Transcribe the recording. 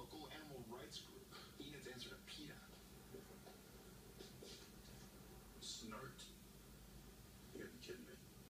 local animal rights group.